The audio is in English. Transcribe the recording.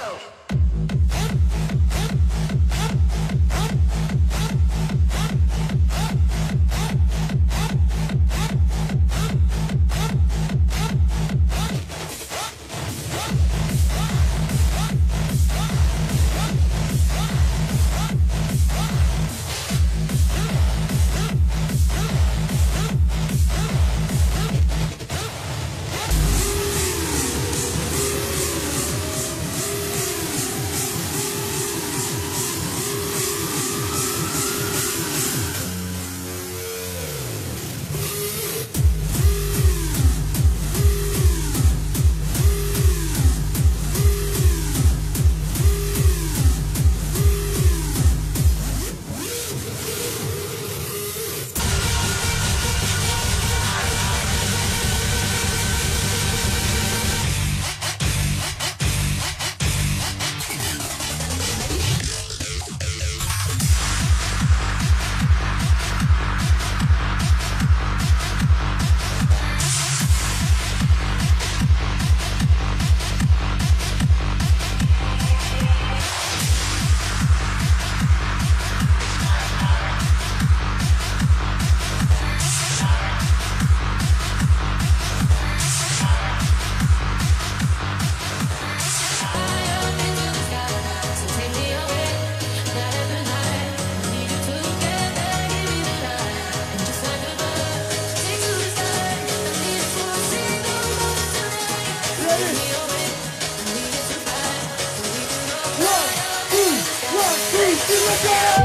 go. Let's go!